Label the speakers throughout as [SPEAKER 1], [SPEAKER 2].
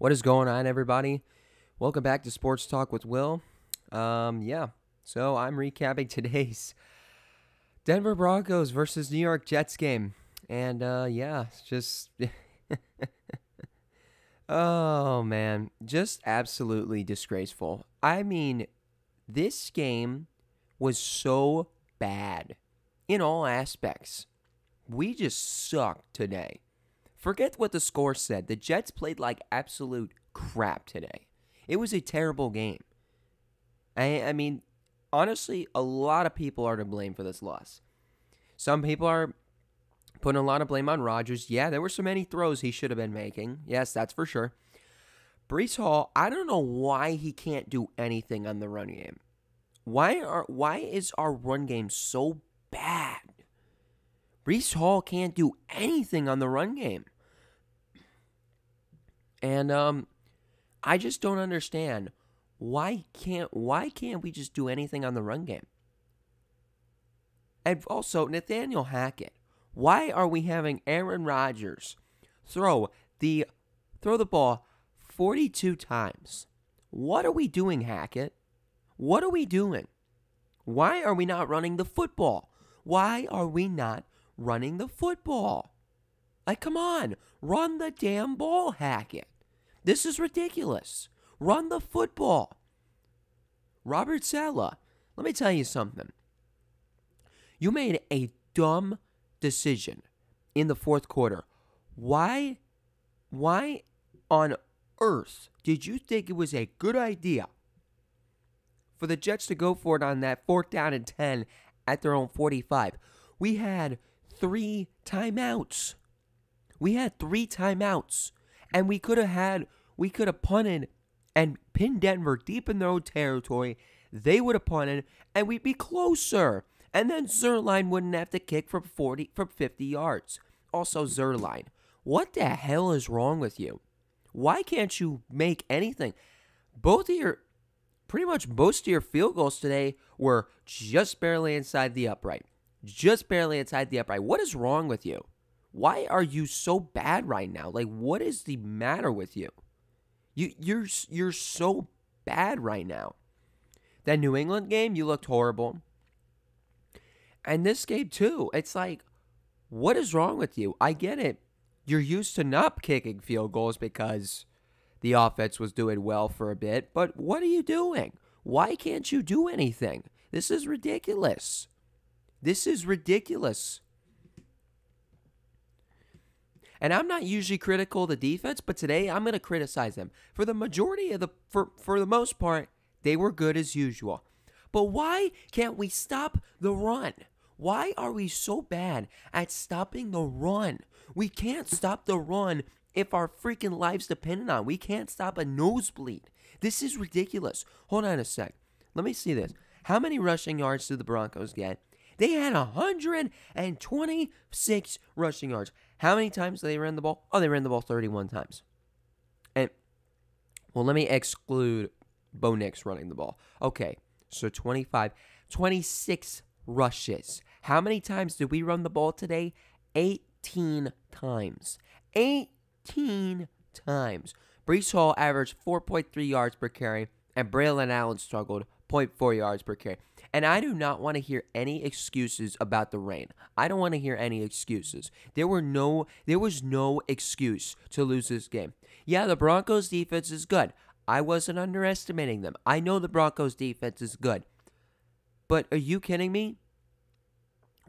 [SPEAKER 1] What is going on, everybody? Welcome back to Sports Talk with Will. Um, yeah, so I'm recapping today's Denver Broncos versus New York Jets game, and uh, yeah, just oh man, just absolutely disgraceful. I mean, this game was so bad in all aspects. We just sucked today. Forget what the score said. The Jets played like absolute crap today. It was a terrible game. I, I mean, honestly, a lot of people are to blame for this loss. Some people are putting a lot of blame on Rodgers. Yeah, there were so many throws he should have been making. Yes, that's for sure. Breece Hall, I don't know why he can't do anything on the run game. Why are why is our run game so bad? Breece Hall can't do anything on the run game. And um I just don't understand why can't why can't we just do anything on the run game? And also Nathaniel Hackett. Why are we having Aaron Rodgers throw the throw the ball 42 times? What are we doing, Hackett? What are we doing? Why are we not running the football? Why are we not running the football? Like, come on, run the damn ball, Hackett. This is ridiculous. Run the football. Robert Saleh, let me tell you something. You made a dumb decision in the fourth quarter. Why why on earth did you think it was a good idea for the Jets to go for it on that fourth down and 10 at their own 45? We had 3 timeouts. We had 3 timeouts and we could have had we could have punted and pinned Denver deep in their own territory. They would have punted and we'd be closer. And then Zuerlein wouldn't have to kick from 40 from 50 yards. Also Zuerlein, what the hell is wrong with you? Why can't you make anything? Both of your pretty much most of your field goals today were just barely inside the upright. Just barely inside the upright. What is wrong with you? Why are you so bad right now? Like what is the matter with you? You you're you're so bad right now. That New England game, you looked horrible. And this game too. It's like what is wrong with you? I get it. You're used to not kicking field goals because the offense was doing well for a bit, but what are you doing? Why can't you do anything? This is ridiculous. This is ridiculous. And I'm not usually critical of the defense, but today I'm going to criticize them. For the majority of the for for the most part, they were good as usual. But why can't we stop the run? Why are we so bad at stopping the run? We can't stop the run if our freaking lives depend on. We can't stop a nosebleed. This is ridiculous. Hold on a sec. Let me see this. How many rushing yards did the Broncos get? They had 126 rushing yards. How many times did they ran the ball? Oh, they ran the ball 31 times. And well, let me exclude Bo Nix running the ball. Okay, so 25, 26 rushes. How many times did we run the ball today? 18 times. 18 times. Breece Hall averaged 4.3 yards per carry, and Braylon Allen struggled 0.4 yards per carry. And I do not want to hear any excuses about the rain. I don't want to hear any excuses. There were no there was no excuse to lose this game. Yeah, the Broncos defense is good. I wasn't underestimating them. I know the Broncos defense is good. But are you kidding me?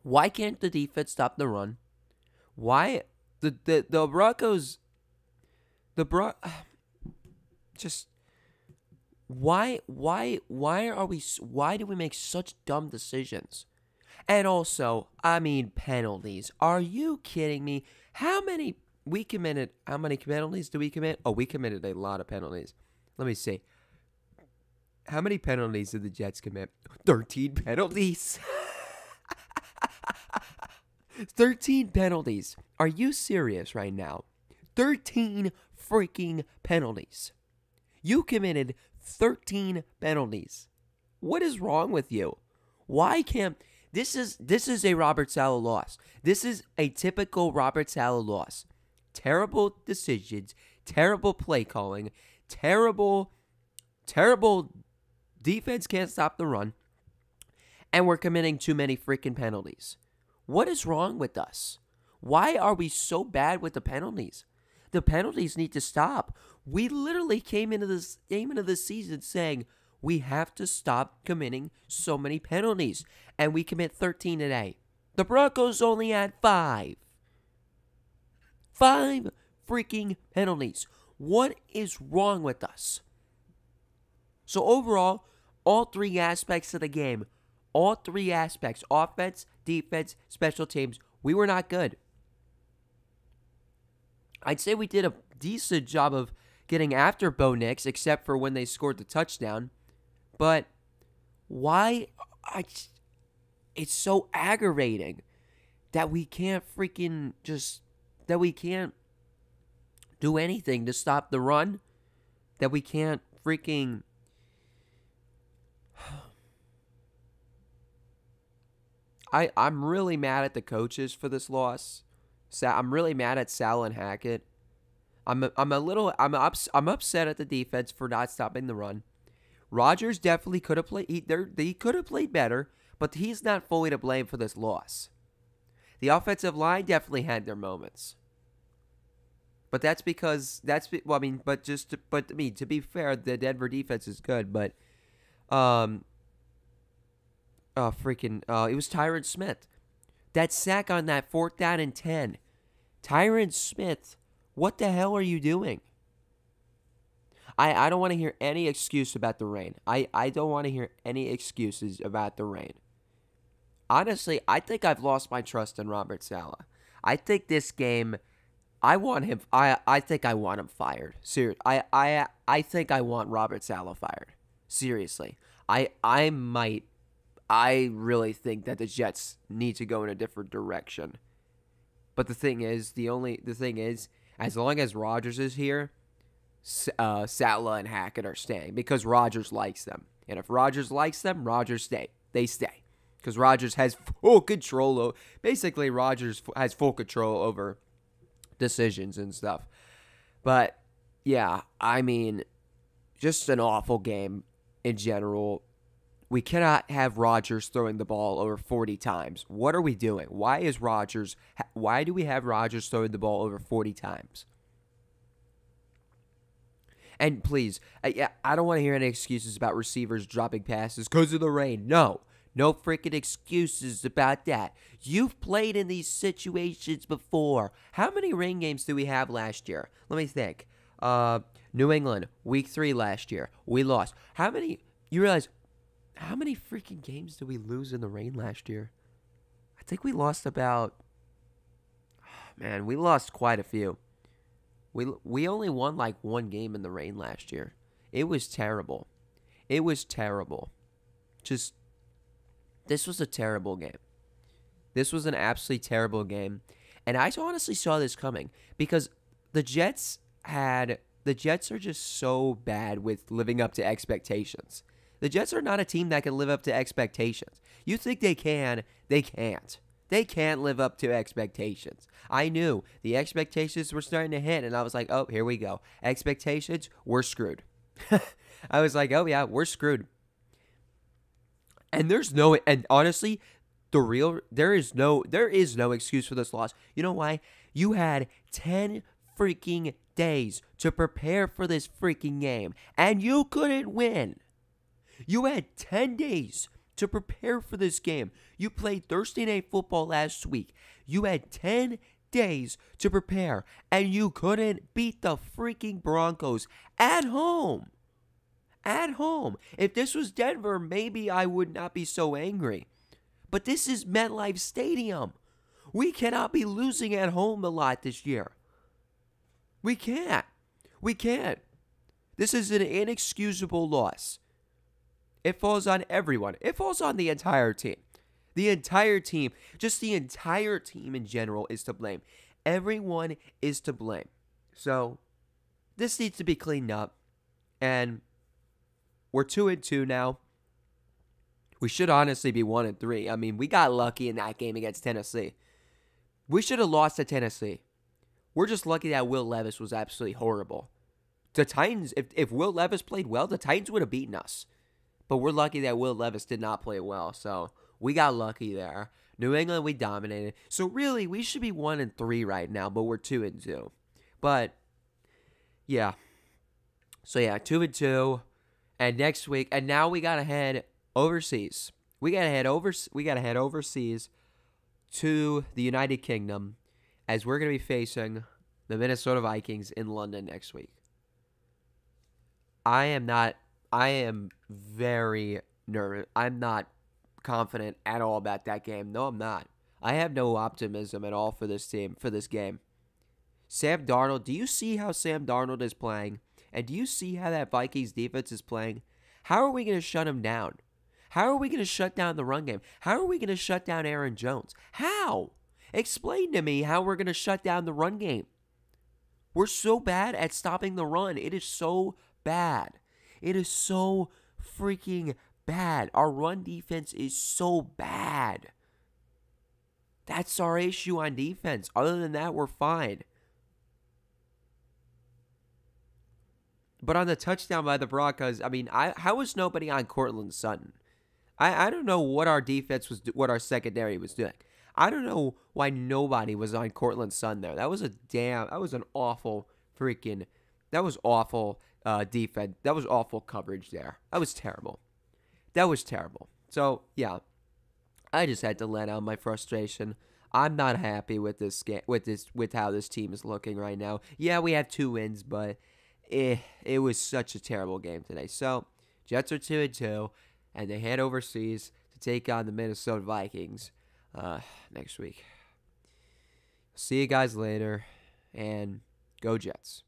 [SPEAKER 1] Why can't the defense stop the run? Why the the the Broncos the Bro just why why why are we why do we make such dumb decisions? And also, I mean penalties. Are you kidding me? How many we committed how many penalties do we commit? Oh, we committed a lot of penalties. Let me see. How many penalties did the Jets commit? 13 penalties. 13 penalties. Are you serious right now? 13 freaking penalties. You committed 13 penalties. What is wrong with you? Why can't this is this is a Robert Saleh loss. This is a typical Robert Saleh loss. Terrible decisions, terrible play calling, terrible, terrible defense can't stop the run, and we're committing too many freaking penalties. What is wrong with us? Why are we so bad with the penalties? The penalties need to stop. We literally came into this came into the season saying we have to stop committing so many penalties, and we commit 13 today. The Broncos only had five. Five freaking penalties. What is wrong with us? So, overall, all three aspects of the game, all three aspects offense, defense, special teams we were not good. I'd say we did a decent job of getting after Bo Nix, except for when they scored the touchdown. But why? I, it's so aggravating that we can't freaking just that we can't do anything to stop the run. That we can't freaking. I I'm really mad at the coaches for this loss. I'm really mad at Sal and Hackett. I'm a, I'm a little I'm ups, I'm upset at the defense for not stopping the run. Rodgers definitely could have played he, he could have played better, but he's not fully to blame for this loss. The offensive line definitely had their moments. But that's because that's well, I mean, but just to, but I mean to be fair, the Denver defense is good, but um, oh freaking, uh, it was Tyron Smith. That sack on that fourth down and 10. Tyron Smith, what the hell are you doing? I, I don't want to hear any excuse about the rain. I, I don't want to hear any excuses about the rain. Honestly, I think I've lost my trust in Robert Saleh. I think this game I want him I I think I want him fired. Seriously. I I I think I want Robert Saleh fired. Seriously. I I might I really think that the Jets need to go in a different direction. But the thing is, the only the thing is, as long as Rodgers is here, uh, Saleh and Hackett are staying because Rodgers likes them. And if Rodgers likes them, Rodgers stay. They stay because Rodgers has full control. Basically, Rodgers has full control over decisions and stuff. But yeah, I mean, just an awful game in general. We cannot have Rodgers throwing the ball over 40 times. What are we doing? Why is Rodgers why do we have Rodgers throwing the ball over 40 times? And please, I, I don't want to hear any excuses about receivers dropping passes because of the rain. No. No freaking excuses about that. You've played in these situations before. How many rain games do we have last year? Let me think. Uh, New England, week three last year. We lost. How many you realize how many freaking games did we lose in the rain last year? I think we lost about man, we lost quite a few. We we only won like one game in the rain last year. It was terrible. It was terrible. Just this was a terrible game. This was an absolutely terrible game. And I honestly saw this coming because the Jets had the Jets are just so bad with living up to expectations. The Jets are not a team that can live up to expectations. You think they can, they can't. They can't live up to expectations. I knew the expectations were starting to hit, and I was like, oh, here we go. Expectations, we're screwed. I was like, oh, yeah, we're screwed. And there's no, and honestly, the real, there is no, there is no excuse for this loss. You know why? You had 10 freaking days to prepare for this freaking game, and you couldn't win. You had 10 days to prepare for this game. You played Thursday Night Football last week. You had 10 days to prepare, and you couldn't beat the freaking Broncos at home. At home. If this was Denver, maybe I would not be so angry. But this is MetLife Stadium. We cannot be losing at home a lot this year. We can't. We can't. This is an inexcusable loss. It falls on everyone. It falls on the entire team. The entire team, just the entire team in general, is to blame. Everyone is to blame. So, this needs to be cleaned up. And we're two and two now. We should honestly be one and three. I mean, we got lucky in that game against Tennessee. We should have lost to Tennessee. We're just lucky that Will Levis was absolutely horrible. The Titans, if, if Will Levis played well, the Titans would have beaten us. But we're lucky that Will Levis did not play well. So we got lucky there. New England, we dominated. So really, we should be one and three right now, but we're two and two. But yeah. So yeah, two and two. And next week, and now we gotta head overseas. We gotta head over. We gotta head overseas to the United Kingdom, as we're gonna be facing the Minnesota Vikings in London next week. I am not. I am very nervous. I'm not confident at all about that game. No, I'm not. I have no optimism at all for this team for this game. Sam Darnold, do you see how Sam Darnold is playing? And do you see how that Vikings defense is playing? How are we going to shut him down? How are we going to shut down the run game? How are we going to shut down Aaron Jones? How? Explain to me how we're going to shut down the run game. We're so bad at stopping the run. It is so bad. It is so freaking bad. Our run defense is so bad. That's our issue on defense. Other than that, we're fine. But on the touchdown by the Broncos, I mean, I how was nobody on Courtland Sutton? I, I don't know what our defense was, what our secondary was doing. I don't know why nobody was on Courtland Sutton there. That was a damn, that was an awful freaking, that was awful uh, defense. That was awful coverage there. That was terrible. That was terrible. So yeah, I just had to let out my frustration. I'm not happy with this game, with this, with how this team is looking right now. Yeah, we have two wins, but it, it was such a terrible game today. So, Jets are 2 and 2, and they head overseas to take on the Minnesota Vikings uh, next week. See you guys later, and go Jets.